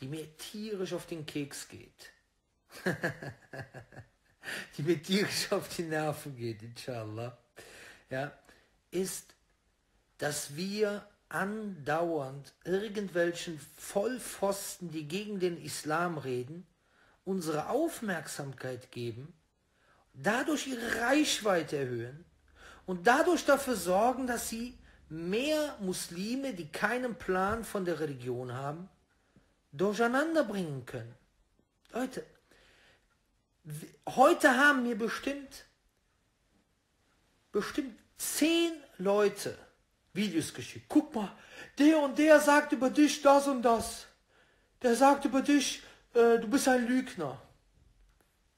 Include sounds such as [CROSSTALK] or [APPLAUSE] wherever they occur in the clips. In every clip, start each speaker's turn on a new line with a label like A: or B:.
A: die mir tierisch auf den Keks geht. [LAUGHS] die mir tierisch auf die Nerven geht, inshallah, ja, ist, dass wir andauernd irgendwelchen Vollpfosten, die gegen den Islam reden, unsere Aufmerksamkeit geben, dadurch ihre Reichweite erhöhen und dadurch dafür sorgen, dass sie mehr Muslime, die keinen Plan von der Religion haben, durcheinander bringen können. Leute, heute haben mir bestimmt, bestimmt zehn Leute Videos geschickt. Guck mal, der und der sagt über dich das und das. Der sagt über dich, äh, du bist ein Lügner.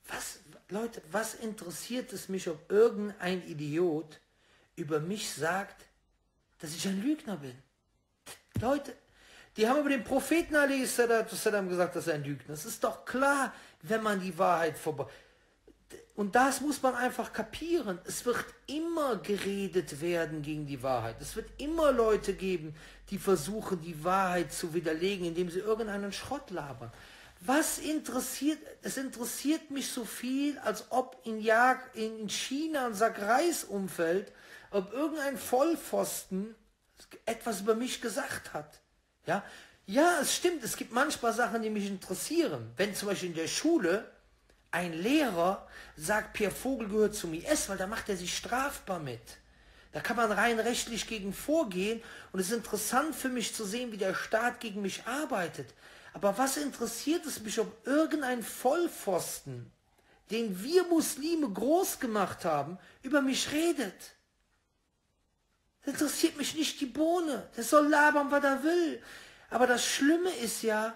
A: Was, Leute, was interessiert es mich, ob irgendein Idiot über mich sagt, dass ich ein Lügner bin? Leute, die haben über den Propheten Saddam gesagt, dass er ein Lügner ist. Es ist doch klar, wenn man die Wahrheit vorbei. Und das muss man einfach kapieren. Es wird immer geredet werden gegen die Wahrheit. Es wird immer Leute geben, die versuchen, die Wahrheit zu widerlegen, indem sie irgendeinen Schrott labern. Was interessiert, es interessiert mich so viel, als ob in, Jag, in China ein Sack ob irgendein Vollpfosten etwas über mich gesagt hat. Ja, ja, es stimmt, es gibt manchmal Sachen, die mich interessieren. Wenn zum Beispiel in der Schule ein Lehrer sagt, Pierre Vogel gehört zum IS, weil da macht er sich strafbar mit. Da kann man rein rechtlich gegen vorgehen und es ist interessant für mich zu sehen, wie der Staat gegen mich arbeitet. Aber was interessiert es mich, ob irgendein Vollpfosten, den wir Muslime groß gemacht haben, über mich redet? Das interessiert mich nicht die Bohne. Der soll labern, was er will. Aber das Schlimme ist ja,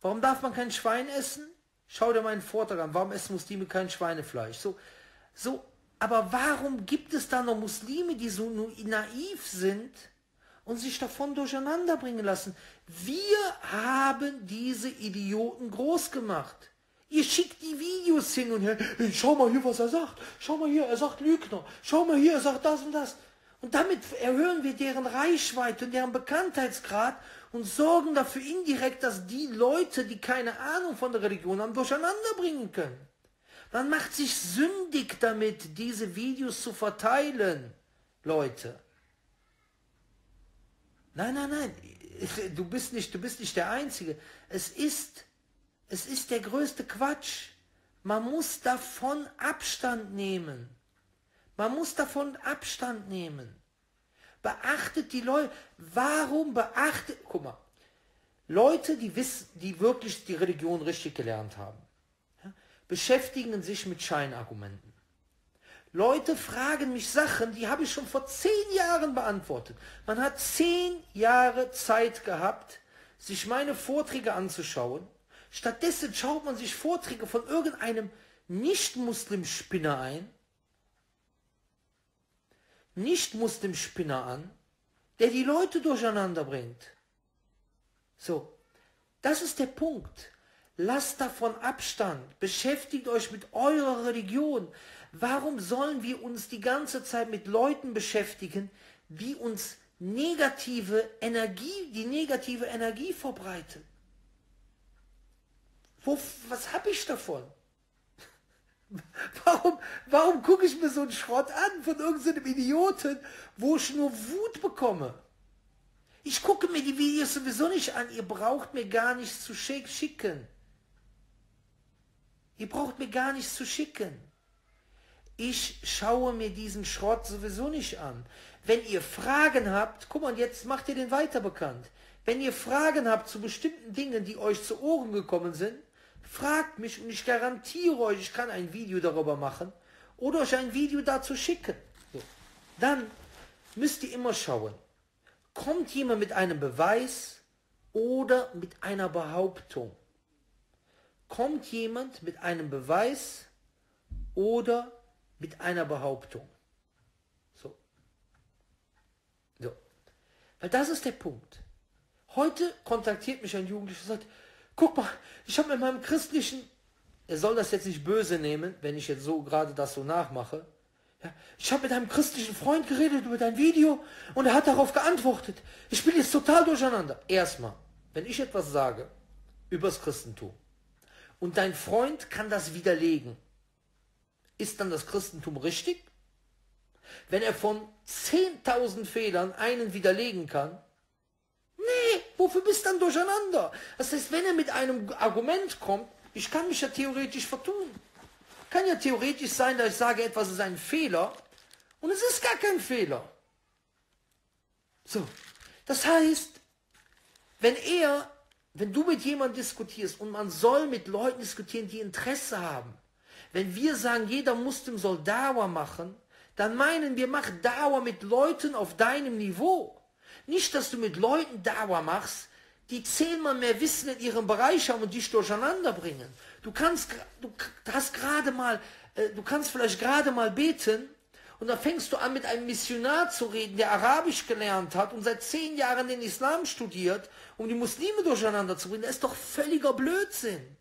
A: warum darf man kein Schwein essen? Schau dir meinen Vortrag an. Warum essen Muslime kein Schweinefleisch? So, so, aber warum gibt es da noch Muslime, die so naiv sind und sich davon durcheinander bringen lassen? Wir haben diese Idioten groß gemacht. Ihr schickt die Videos hin und her. Hey, schau mal hier, was er sagt. Schau mal hier, er sagt Lügner. Schau mal hier, er sagt das und das. Und damit erhöhen wir deren Reichweite und deren Bekanntheitsgrad und sorgen dafür indirekt, dass die Leute, die keine Ahnung von der Religion haben, durcheinander bringen können. Man macht sich sündig damit, diese Videos zu verteilen, Leute. Nein, nein, nein, du bist nicht, du bist nicht der Einzige. Es ist, es ist der größte Quatsch. Man muss davon Abstand nehmen. Man muss davon Abstand nehmen. Beachtet die Leute. Warum beachtet, guck mal, Leute, die wissen, die wirklich die Religion richtig gelernt haben, beschäftigen sich mit Scheinargumenten. Leute fragen mich Sachen, die habe ich schon vor zehn Jahren beantwortet. Man hat zehn Jahre Zeit gehabt, sich meine Vorträge anzuschauen. Stattdessen schaut man sich Vorträge von irgendeinem Nicht-Muslim-Spinner ein, nicht-Muslim-Spinner an, der die Leute durcheinander bringt. So, das ist der Punkt. Lasst davon Abstand. Beschäftigt euch mit eurer Religion. Warum sollen wir uns die ganze Zeit mit Leuten beschäftigen, die uns negative Energie, die negative Energie verbreiten? Wo, was habe ich davon? [LAUGHS] Warum, warum gucke ich mir so einen Schrott an von irgendeinem Idioten, wo ich nur Wut bekomme? Ich gucke mir die Videos sowieso nicht an. Ihr braucht mir gar nichts zu schicken. Ihr braucht mir gar nichts zu schicken. Ich schaue mir diesen Schrott sowieso nicht an. Wenn ihr Fragen habt, guck mal, jetzt macht ihr den weiter bekannt. Wenn ihr Fragen habt zu bestimmten Dingen, die euch zu Ohren gekommen sind, Fragt mich und ich garantiere euch, ich kann ein Video darüber machen oder euch ein Video dazu schicken. So. Dann müsst ihr immer schauen, kommt jemand mit einem Beweis oder mit einer Behauptung. Kommt jemand mit einem Beweis oder mit einer Behauptung. So. So. Weil das ist der Punkt. Heute kontaktiert mich ein Jugendlicher und sagt, guck mal, ich habe mit meinem christlichen, er soll das jetzt nicht böse nehmen, wenn ich jetzt so gerade das so nachmache. Ja, ich habe mit einem christlichen Freund geredet über dein Video und er hat darauf geantwortet. Ich bin jetzt total durcheinander. Erstmal, wenn ich etwas sage, übers Christentum und dein Freund kann das widerlegen, ist dann das Christentum richtig? Wenn er von 10.000 Fehlern einen widerlegen kann, wofür bist du dann durcheinander? Das heißt, wenn er mit einem Argument kommt, ich kann mich ja theoretisch vertun. Kann ja theoretisch sein, dass ich sage, etwas ist ein Fehler und es ist gar kein Fehler. So, das heißt, wenn er, wenn du mit jemandem diskutierst und man soll mit Leuten diskutieren, die Interesse haben, wenn wir sagen, jeder Muslim soll Dauer machen, dann meinen wir, mach Dauer mit Leuten auf deinem Niveau. Nicht, dass du mit Leuten Dauer machst, die zehnmal mehr Wissen in ihrem Bereich haben und dich durcheinander bringen. Du kannst, du hast gerade mal, äh, du kannst vielleicht gerade mal beten und dann fängst du an mit einem Missionar zu reden, der Arabisch gelernt hat und seit zehn Jahren den Islam studiert, um die Muslime durcheinander zu bringen. Das ist doch völliger Blödsinn.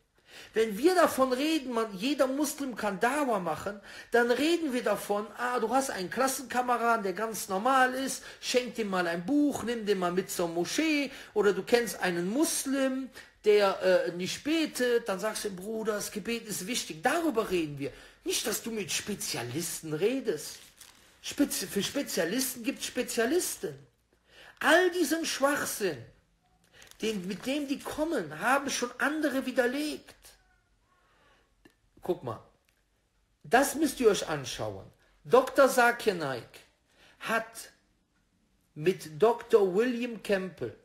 A: Wenn wir davon reden, man, jeder Muslim kann Dawa machen, dann reden wir davon, ah, du hast einen Klassenkameraden, der ganz normal ist, schenk dem mal ein Buch, nimm den mal mit zur Moschee, oder du kennst einen Muslim, der äh, nicht betet, dann sagst du, Bruder, das Gebet ist wichtig. Darüber reden wir. Nicht, dass du mit Spezialisten redest. Spezi für Spezialisten gibt es Spezialisten. All diesen Schwachsinn, den, mit dem die kommen, haben schon andere widerlegt. Guck mal, das müsst ihr euch anschauen. Dr. Zakir Naik hat mit Dr. William Campbell,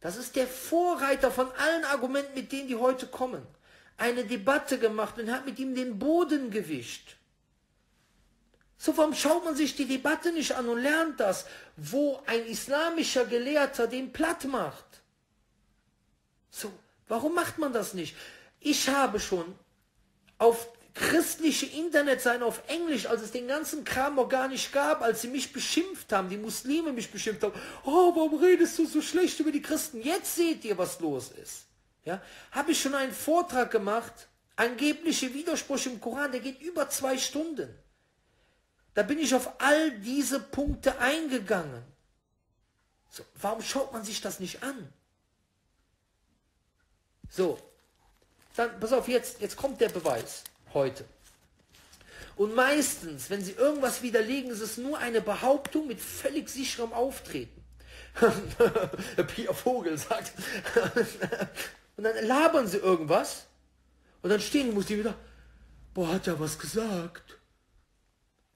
A: das ist der Vorreiter von allen Argumenten, mit denen die heute kommen, eine Debatte gemacht und hat mit ihm den Boden gewischt. So, warum schaut man sich die Debatte nicht an und lernt das, wo ein islamischer Gelehrter den platt macht? So, warum macht man das nicht? Ich habe schon auf christliche Internetseiten auf Englisch, als es den ganzen Kram noch gar nicht gab, als sie mich beschimpft haben, die Muslime mich beschimpft haben, oh, warum redest du so schlecht über die Christen? Jetzt seht ihr, was los ist. Ja, habe ich schon einen Vortrag gemacht, angebliche Widersprüche im Koran, der geht über zwei Stunden. Da bin ich auf all diese Punkte eingegangen. So, warum schaut man sich das nicht an? So, dann, pass auf, jetzt, jetzt kommt der Beweis heute. Und meistens, wenn sie irgendwas widerlegen, ist es nur eine Behauptung mit völlig sicherem Auftreten. [LAUGHS] Pia Vogel sagt. [LAUGHS] und dann labern sie irgendwas und dann stehen Muslime da. Boah, hat er was gesagt?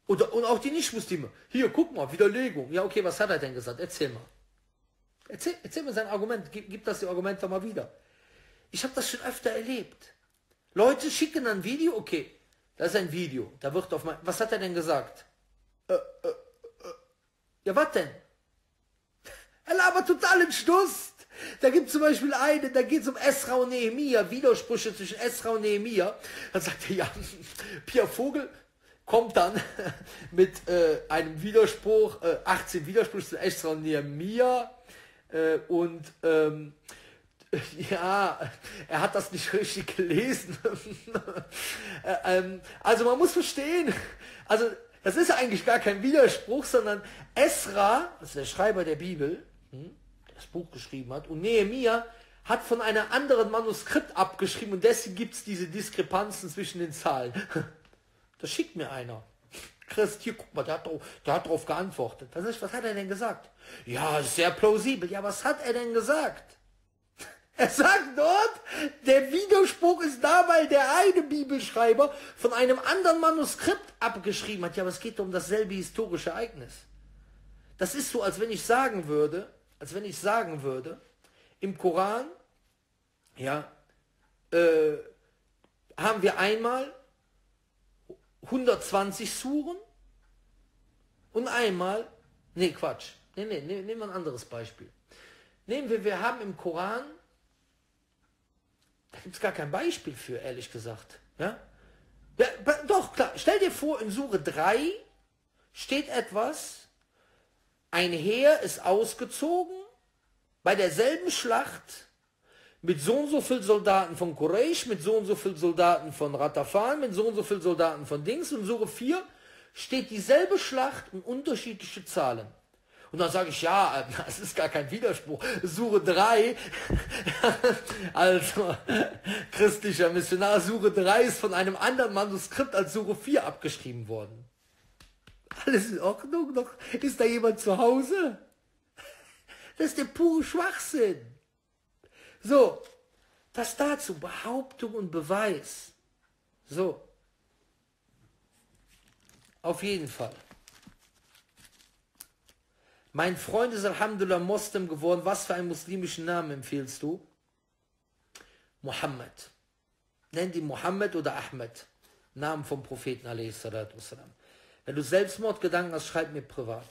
A: Oder, und auch die Nicht-Muslime. Hier, guck mal, Widerlegung. Ja, okay, was hat er denn gesagt? Erzähl mal. Erzähl, erzähl mir sein Argument. Gib, gib das die Argumente mal wieder. Ich habe das schon öfter erlebt. Leute schicken ein Video, okay, das ist ein Video, da wird auf mein, was hat er denn gesagt? Äh, äh, äh. Ja, was denn? Er labert total im Stuss. Da gibt es zum Beispiel eine, da geht es um Esra und Nehemia, Widersprüche zwischen Esra und Nehemia. Dann sagt er, ja, [LAUGHS] Pia Vogel kommt dann [LAUGHS] mit äh, einem Widerspruch, äh, 18 Widersprüche zwischen Esra und Nehemia äh, und ähm, [LAUGHS] Ja, er hat das nicht richtig gelesen. [LAUGHS] Äh, ähm, also man muss verstehen, also das ist eigentlich gar kein Widerspruch, sondern Esra, das ist der Schreiber der Bibel, hm, der das Buch geschrieben hat, und Nehemiah hat von einem anderen Manuskript abgeschrieben und deswegen gibt es diese Diskrepanzen zwischen den Zahlen. [LAUGHS] Das schickt mir einer. Christ, hier, guck mal, der hat, drauf, der hat darauf geantwortet. Was hat er denn gesagt? Ja, sehr plausibel. Ja, was hat er denn gesagt? Er sagt dort, der Widerspruch ist da, weil der eine Bibelschreiber von einem anderen Manuskript abgeschrieben hat. Ja, aber es geht um dasselbe historische Ereignis. Das ist so, als wenn ich sagen würde, als wenn ich sagen würde, im Koran, ja, äh, haben wir einmal 120 Suren und einmal, nee, Quatsch, nee, nee, nehmen wir ein anderes Beispiel. Nehmen wir, wir haben im Koran da gibt es gar kein Beispiel für, ehrlich gesagt. Ja? ja? Doch, klar. Stell dir vor, in Sure 3 steht etwas, ein Heer ist ausgezogen bei derselben Schlacht mit so und so viel Soldaten von Quraysh, mit so und so viel Soldaten von Ratafan, mit so und so viel Soldaten von Dings. Und Sure 4 steht dieselbe Schlacht und unterschiedliche Zahlen. Und dann sage ich, ja, [LAUGHS] das ist gar kein Widerspruch. Suche 3, [LAUGHS] also [LAUGHS] christlicher Missionar, Suche 3 ist von einem anderen Manuskript als Suche 4 abgeschrieben worden. Alles in Ordnung? Noch ist da jemand zu Hause? Das ist der pure Schwachsinn. So, das dazu Behauptung und Beweis. So. Auf jeden Fall. Mein Freund ist Alhamdulillah Moslem geworden. Was für einen muslimischen Namen empfiehlst du? Mohammed. Nenn die Mohammed oder Ahmed. Namen vom Propheten Wenn du Selbstmordgedanken hast, schreib mir privat.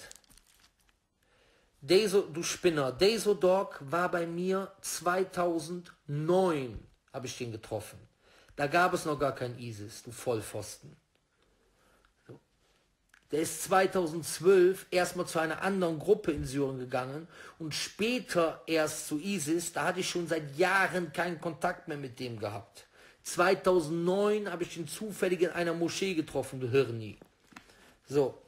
A: Deso, du Spinner, Deso Dog war bei mir 2009, habe ich den getroffen. Da gab es noch gar kein ISIS, du Vollpfosten. Der ist 2012 erstmal zu einer anderen Gruppe in Syrien gegangen und später erst zu ISIS. Da hatte ich schon seit Jahren keinen Kontakt mehr mit dem gehabt. 2009 habe ich ihn zufällig in einer Moschee getroffen, du Hirni. So.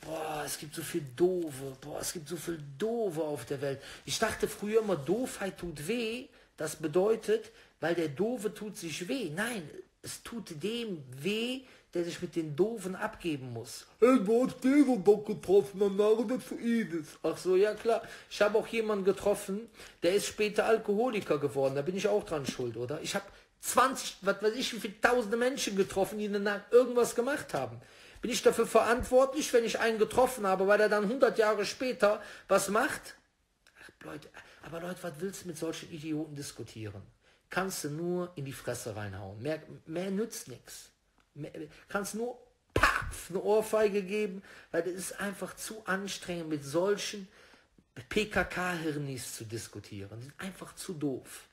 A: Boah, es gibt so viel Doofe. Boah, es gibt so viel Doofe auf der Welt. Ich dachte früher immer, Doofheit tut weh. Das bedeutet, weil der Doofe tut sich weh. Nein, es tut dem weh, der sich mit den Doofen abgeben muss. Hey, du hast den doch getroffen, dann nachher zu Idis. Ach so, ja klar. Ich habe auch jemanden getroffen, der ist später Alkoholiker geworden. Da bin ich auch dran schuld, oder? Ich habe 20, was weiß ich, wie viele tausende Menschen getroffen, die danach irgendwas gemacht haben. Bin ich dafür verantwortlich, wenn ich einen getroffen habe, weil er dann 100 Jahre später was macht? Ach, Leute, aber Leute, was willst du mit solchen Idioten diskutieren? Kannst du nur in die Fresse reinhauen. Mehr, mehr nützt nichts kannst nur paff, eine Ohrfeige geben, weil es ist einfach zu anstrengend, mit solchen PKK-Hirnis zu diskutieren. Die sind einfach zu doof.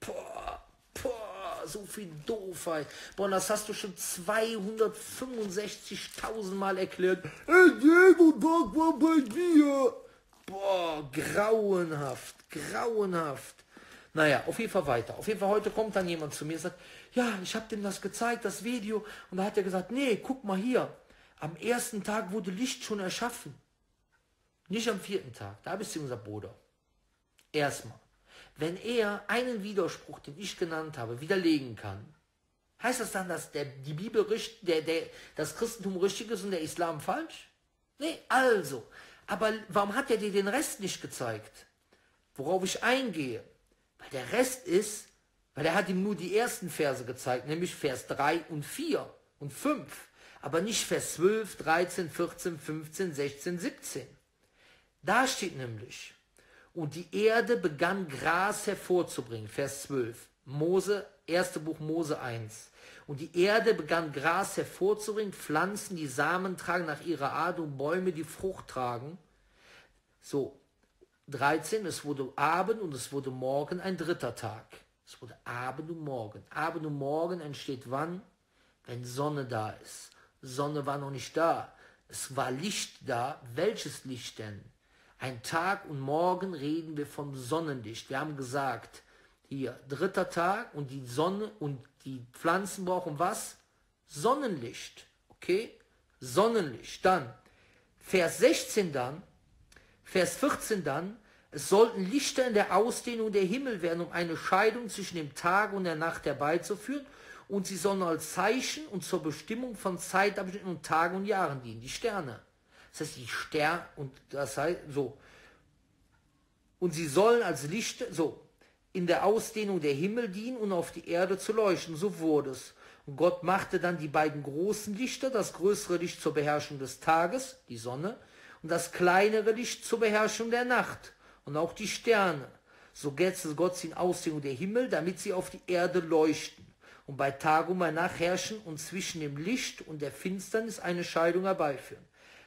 A: Boah, boah, so viel Doofheit. Boah, das hast du schon 265.000 Mal erklärt. Hey, Diego, Doc war bei dir. Boah, grauenhaft, grauenhaft. Naja, auf jeden Fall weiter. Auf jeden Fall heute kommt dann jemand zu mir und sagt, ja, ich habe dem das gezeigt, das Video. Und da hat er gesagt, nee, guck mal hier. Am ersten Tag wurde Licht schon erschaffen. Nicht am vierten Tag. Da bist du unser Bruder. Erstmal. Wenn er einen Widerspruch, den ich genannt habe, widerlegen kann, heißt das dann, dass der, die Bibel, der, der, das Christentum richtig ist und der Islam falsch? Nee, also. Aber warum hat er dir den Rest nicht gezeigt? Worauf ich eingehe. Weil der Rest ist, weil er hat ihm nur die ersten Verse gezeigt, nämlich Vers 3 und 4 und 5, aber nicht Vers 12, 13, 14, 15, 16, 17. Da steht nämlich, und die Erde begann Gras hervorzubringen, Vers 12, Mose, erste Buch Mose 1. Und die Erde begann Gras hervorzubringen, Pflanzen, die Samen tragen nach ihrer Art und Bäume, die Frucht tragen. So, 13, es wurde Abend und es wurde Morgen ein dritter Tag. Es wurde Abend und Morgen. Abend und Morgen entsteht wann? Wenn Sonne da ist. Sonne war noch nicht da. Es war Licht da. Welches Licht denn? Ein Tag und Morgen reden wir vom Sonnenlicht. Wir haben gesagt, hier, dritter Tag und die Sonne und die Pflanzen brauchen was? Sonnenlicht. Okay? Sonnenlicht. Dann, Vers 16 dann, Vers 14 dann, es sollten Lichter in der Ausdehnung der Himmel werden, um eine Scheidung zwischen dem Tag und der Nacht herbeizuführen. Und sie sollen als Zeichen und zur Bestimmung von Zeitabschnitten und Tagen und Jahren dienen. Die Sterne. Das heißt, die Sterne und das heißt so. Und sie sollen als Lichter, so, in der Ausdehnung der Himmel dienen und auf die Erde zu leuchten. So wurde es. Und Gott machte dann die beiden großen Lichter, das größere Licht zur Beherrschung des Tages, die Sonne, und das kleinere Licht zur Beherrschung der Nacht und auch die Sterne. So setzte Gott sie in Ausdehnung der Himmel, damit sie auf die Erde leuchten und bei Tag und bei Nacht herrschen und zwischen dem Licht und der Finsternis eine Scheidung herbeiführen.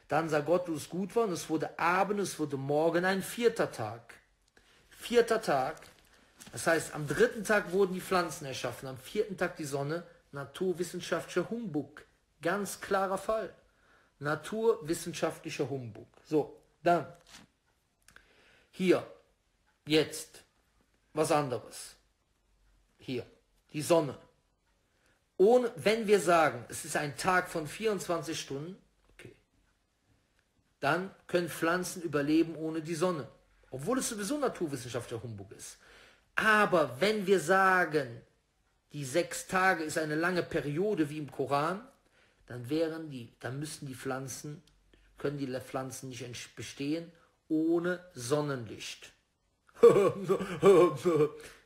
A: Dann sah Gott, dass es gut war, und es wurde Abend, es wurde Morgen ein vierter Tag. Vierter Tag. Das heißt, am dritten Tag wurden die Pflanzen erschaffen, am vierten Tag die Sonne. Naturwissenschaftlicher Humbug. Ganz klarer Fall. Naturwissenschaftlicher Humbug. So, dann hier, jetzt, was anderes. Hier, die Sonne. Ohne, wenn wir sagen, es ist ein Tag von 24 Stunden, okay, dann können Pflanzen überleben ohne die Sonne. Obwohl es sowieso naturwissenschaftlicher Humbug ist. Aber wenn wir sagen, die sechs Tage ist eine lange Periode wie im Koran, dann wären die, dann müssten die Pflanzen, können die Pflanzen nicht bestehen ohne Sonnenlicht. [LAUGHS]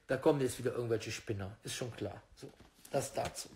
A: da kommen jetzt wieder irgendwelche Spinner, ist schon klar. So, das dazu.